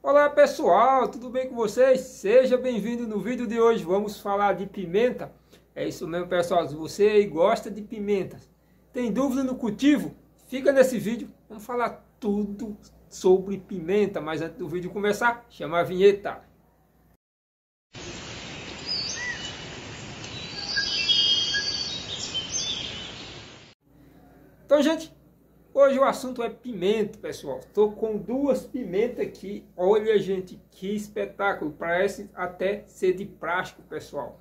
Olá pessoal, tudo bem com vocês? Seja bem-vindo no vídeo de hoje, vamos falar de pimenta. É isso mesmo pessoal, se você gosta de pimentas, tem dúvida no cultivo? Fica nesse vídeo, vamos falar tudo sobre pimenta, mas antes do vídeo começar, chama a vinheta. Então gente, Hoje o assunto é pimenta, pessoal. Estou com duas pimentas aqui. Olha, gente, que espetáculo. Parece até ser de plástico, pessoal.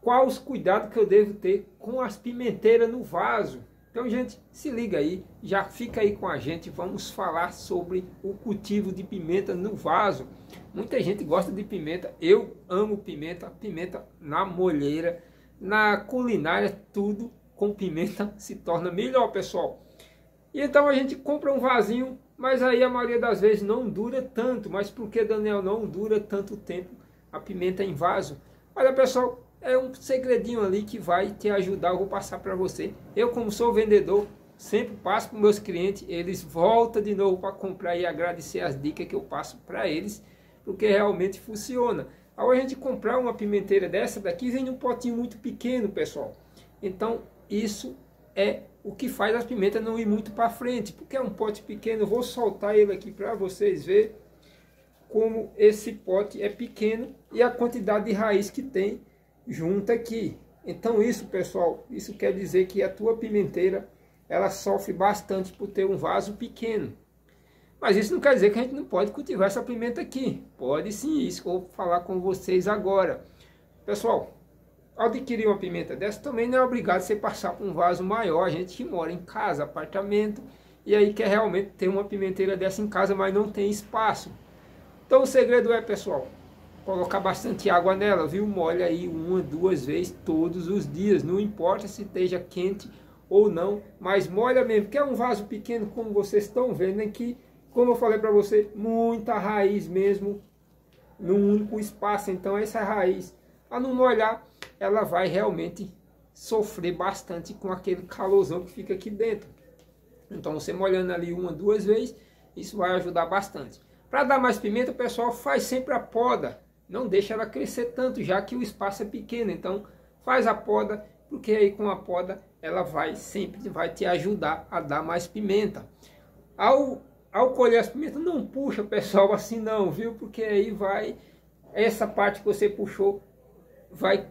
Qual os cuidados que eu devo ter com as pimenteiras no vaso? Então, gente, se liga aí. Já fica aí com a gente. Vamos falar sobre o cultivo de pimenta no vaso. Muita gente gosta de pimenta. Eu amo pimenta. Pimenta na molheira, na culinária, tudo com pimenta se torna melhor, pessoal. E então a gente compra um vasinho, mas aí a maioria das vezes não dura tanto. Mas por que, Daniel, não dura tanto tempo a pimenta em vaso? Olha, pessoal, é um segredinho ali que vai te ajudar. Eu vou passar para você. Eu, como sou vendedor, sempre passo para meus clientes. Eles voltam de novo para comprar e agradecer as dicas que eu passo para eles, porque realmente funciona. Ao a gente comprar uma pimenteira dessa daqui, vem num potinho muito pequeno, pessoal. Então, isso é o que faz as pimentas não ir muito para frente, porque é um pote pequeno, vou soltar ele aqui para vocês ver como esse pote é pequeno e a quantidade de raiz que tem junto aqui. Então isso, pessoal, isso quer dizer que a tua pimenteira, ela sofre bastante por ter um vaso pequeno. Mas isso não quer dizer que a gente não pode cultivar essa pimenta aqui. Pode sim, isso que eu vou falar com vocês agora. Pessoal, adquirir uma pimenta dessa, também não é obrigado você passar por um vaso maior. A gente que mora em casa, apartamento, e aí quer realmente ter uma pimenteira dessa em casa, mas não tem espaço. Então o segredo é, pessoal, colocar bastante água nela, viu? Molha aí uma, duas vezes todos os dias. Não importa se esteja quente ou não, mas molha mesmo, porque é um vaso pequeno, como vocês estão vendo aqui. Como eu falei para você, muita raiz mesmo, num único espaço. Então essa raiz, a não molhar, ela vai realmente sofrer bastante com aquele calorzão que fica aqui dentro. Então você molhando ali uma, duas vezes, isso vai ajudar bastante. Para dar mais pimenta, o pessoal faz sempre a poda. Não deixa ela crescer tanto, já que o espaço é pequeno. Então faz a poda, porque aí com a poda ela vai sempre vai te ajudar a dar mais pimenta. Ao, ao colher as pimentas, não puxa pessoal assim não, viu? Porque aí vai, essa parte que você puxou, vai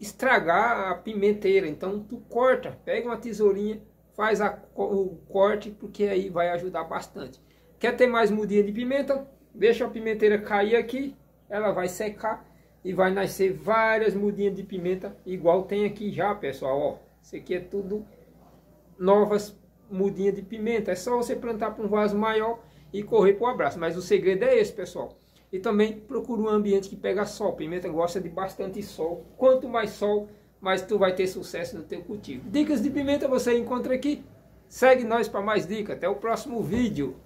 estragar a pimenteira. Então tu corta, pega uma tesourinha, faz a, o corte, porque aí vai ajudar bastante. Quer ter mais mudinha de pimenta? Deixa a pimenteira cair aqui, ela vai secar e vai nascer várias mudinhas de pimenta, igual tem aqui já, pessoal. Ó, isso aqui é tudo novas mudinhas de pimenta. É só você plantar para um vaso maior e correr para o abraço. Mas o segredo é esse, pessoal. E também procura um ambiente que pega sol. Pimenta gosta de bastante sol. Quanto mais sol, mais tu vai ter sucesso no teu cultivo. Dicas de pimenta você encontra aqui. Segue nós para mais dicas. Até o próximo vídeo.